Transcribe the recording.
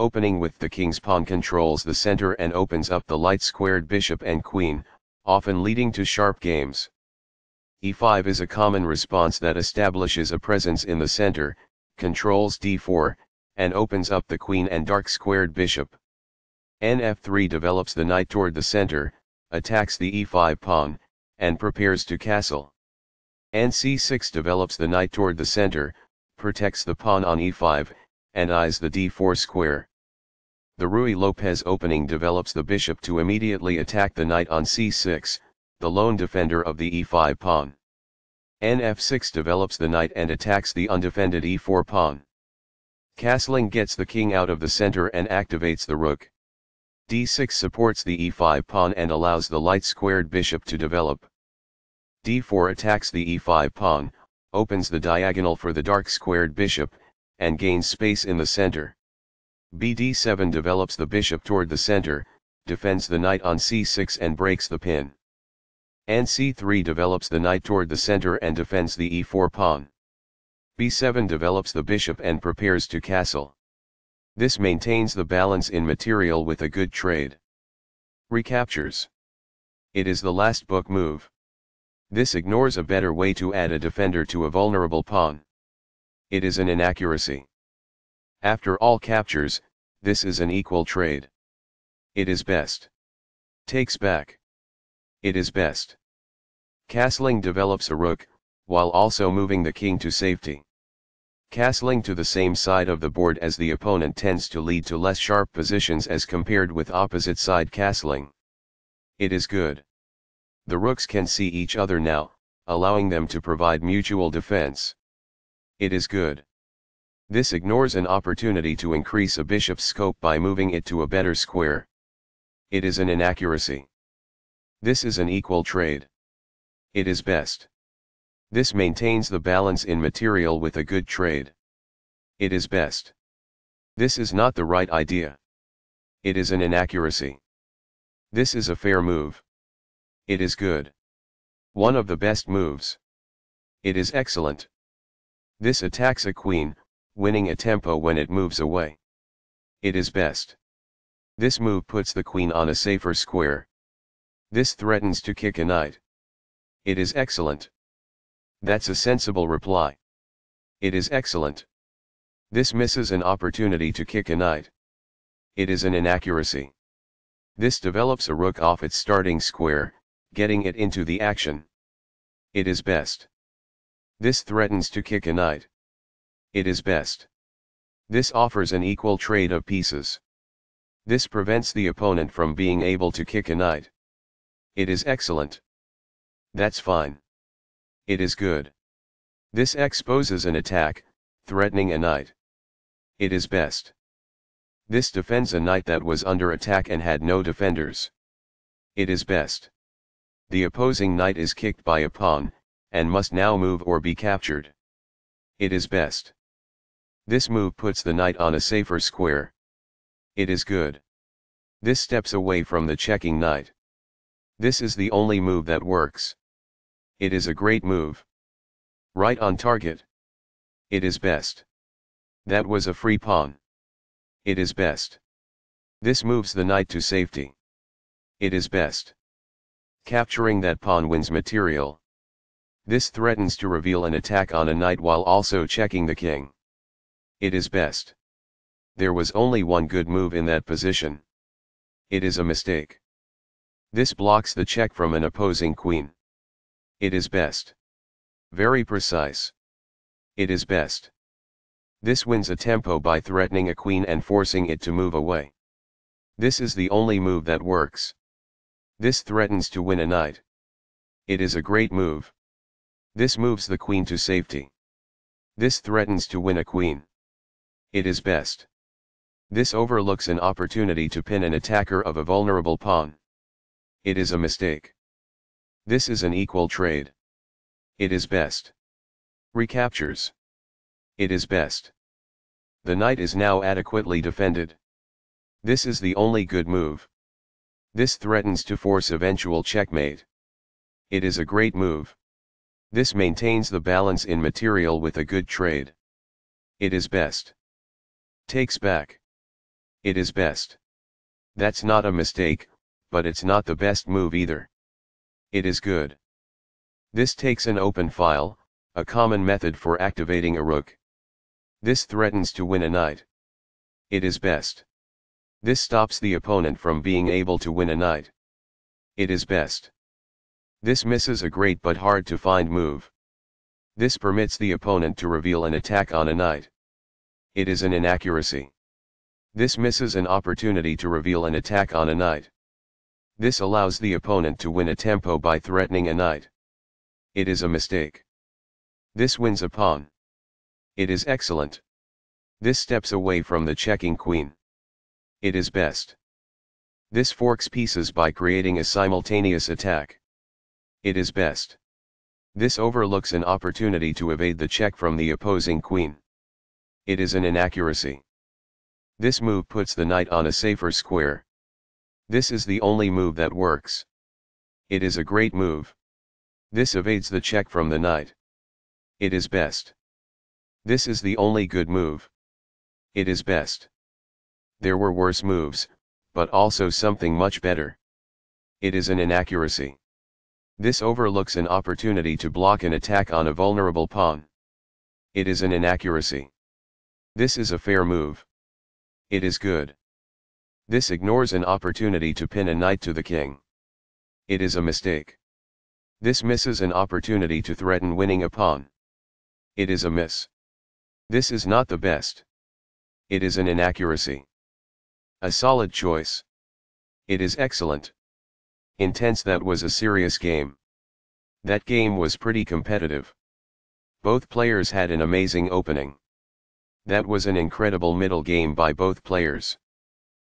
opening with the king's pawn controls the center and opens up the light-squared bishop and queen, often leading to sharp games. e5 is a common response that establishes a presence in the center, controls d4, and opens up the queen and dark-squared bishop. nf3 develops the knight toward the center, attacks the e5 pawn, and prepares to castle. nc6 develops the knight toward the center, protects the pawn on e5, and eyes the d4 square. The Ruy Lopez opening develops the bishop to immediately attack the knight on c6, the lone defender of the e5 pawn. nf6 develops the knight and attacks the undefended e4 pawn. Castling gets the king out of the center and activates the rook. d6 supports the e5 pawn and allows the light-squared bishop to develop. d4 attacks the e5 pawn, opens the diagonal for the dark-squared bishop, and gains space in the center. Bd7 develops the bishop toward the center, defends the knight on c6 and breaks the pin. nc3 develops the knight toward the center and defends the e4 pawn. b7 develops the bishop and prepares to castle. This maintains the balance in material with a good trade. Recaptures. It is the last book move. This ignores a better way to add a defender to a vulnerable pawn it is an inaccuracy. After all captures, this is an equal trade. It is best. Takes back. It is best. Castling develops a rook, while also moving the king to safety. Castling to the same side of the board as the opponent tends to lead to less sharp positions as compared with opposite side castling. It is good. The rooks can see each other now, allowing them to provide mutual defense it is good. This ignores an opportunity to increase a bishop's scope by moving it to a better square. It is an inaccuracy. This is an equal trade. It is best. This maintains the balance in material with a good trade. It is best. This is not the right idea. It is an inaccuracy. This is a fair move. It is good. One of the best moves. It is excellent. This attacks a queen, winning a tempo when it moves away. It is best. This move puts the queen on a safer square. This threatens to kick a knight. It is excellent. That's a sensible reply. It is excellent. This misses an opportunity to kick a knight. It is an inaccuracy. This develops a rook off its starting square, getting it into the action. It is best. This threatens to kick a knight. It is best. This offers an equal trade of pieces. This prevents the opponent from being able to kick a knight. It is excellent. That's fine. It is good. This exposes an attack, threatening a knight. It is best. This defends a knight that was under attack and had no defenders. It is best. The opposing knight is kicked by a pawn, and must now move or be captured. It is best. This move puts the knight on a safer square. It is good. This steps away from the checking knight. This is the only move that works. It is a great move. Right on target. It is best. That was a free pawn. It is best. This moves the knight to safety. It is best. Capturing that pawn wins material. This threatens to reveal an attack on a knight while also checking the king. It is best. There was only one good move in that position. It is a mistake. This blocks the check from an opposing queen. It is best. Very precise. It is best. This wins a tempo by threatening a queen and forcing it to move away. This is the only move that works. This threatens to win a knight. It is a great move. This moves the queen to safety. This threatens to win a queen. It is best. This overlooks an opportunity to pin an attacker of a vulnerable pawn. It is a mistake. This is an equal trade. It is best. Recaptures. It is best. The knight is now adequately defended. This is the only good move. This threatens to force eventual checkmate. It is a great move. This maintains the balance in material with a good trade. It is best. Takes back. It is best. That's not a mistake, but it's not the best move either. It is good. This takes an open file, a common method for activating a rook. This threatens to win a knight. It is best. This stops the opponent from being able to win a knight. It is best. This misses a great but hard to find move. This permits the opponent to reveal an attack on a knight. It is an inaccuracy. This misses an opportunity to reveal an attack on a knight. This allows the opponent to win a tempo by threatening a knight. It is a mistake. This wins a pawn. It is excellent. This steps away from the checking queen. It is best. This forks pieces by creating a simultaneous attack. It is best. This overlooks an opportunity to evade the check from the opposing queen. It is an inaccuracy. This move puts the knight on a safer square. This is the only move that works. It is a great move. This evades the check from the knight. It is best. This is the only good move. It is best. There were worse moves, but also something much better. It is an inaccuracy. This overlooks an opportunity to block an attack on a vulnerable pawn. It is an inaccuracy. This is a fair move. It is good. This ignores an opportunity to pin a knight to the king. It is a mistake. This misses an opportunity to threaten winning a pawn. It is a miss. This is not the best. It is an inaccuracy. A solid choice. It is excellent. Intense that was a serious game. That game was pretty competitive. Both players had an amazing opening. That was an incredible middle game by both players.